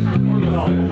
I'm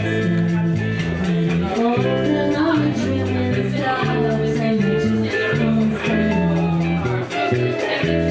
and you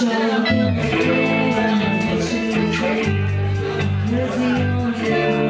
The There's the only